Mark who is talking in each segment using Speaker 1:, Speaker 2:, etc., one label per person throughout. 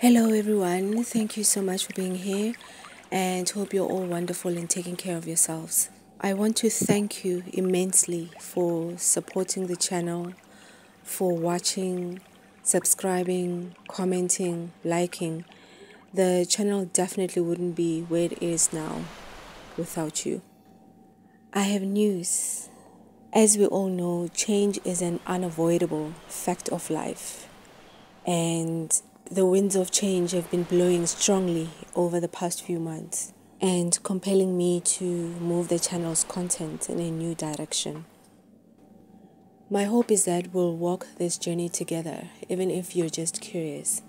Speaker 1: Hello, everyone. Thank you so much for being here and hope you're all wonderful and taking care of yourselves. I want to thank you immensely for supporting the channel, for watching, subscribing, commenting, liking. The channel definitely wouldn't be where it is now without you. I have news. As we all know, change is an unavoidable fact of life. And the winds of change have been blowing strongly over the past few months and compelling me to move the channel's content in a new direction. My hope is that we'll walk this journey together, even if you're just curious.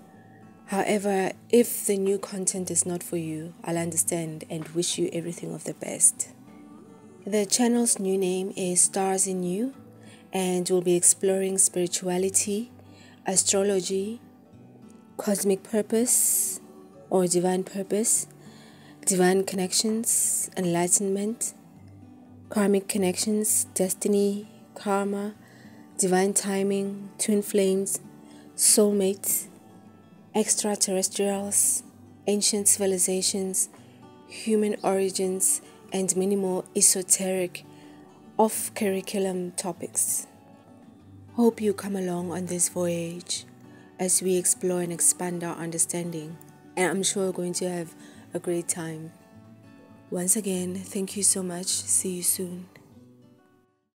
Speaker 1: However, if the new content is not for you, I'll understand and wish you everything of the best. The channel's new name is Stars in You, and we'll be exploring spirituality, astrology, cosmic purpose or divine purpose, divine connections, enlightenment, karmic connections, destiny, karma, divine timing, twin flames, soulmates, extraterrestrials, ancient civilizations, human origins, and many more esoteric, off curriculum topics. Hope you come along on this voyage as we explore and expand our understanding. And I'm sure we're going to have a great time. Once again, thank you so much. See you soon.